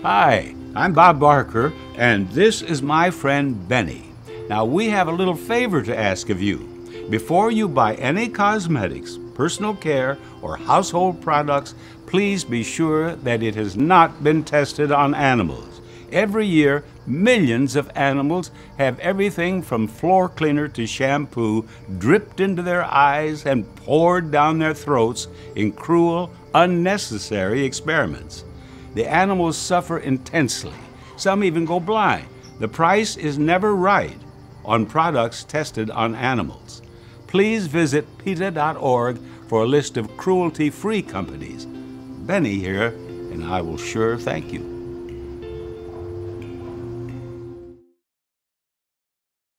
Hi, I'm Bob Barker, and this is my friend Benny. Now, we have a little favor to ask of you. Before you buy any cosmetics, personal care, or household products, please be sure that it has not been tested on animals. Every year, millions of animals have everything from floor cleaner to shampoo dripped into their eyes and poured down their throats in cruel, unnecessary experiments. The animals suffer intensely. Some even go blind. The price is never right on products tested on animals. Please visit PETA.org for a list of cruelty free companies. Benny here, and I will sure thank you.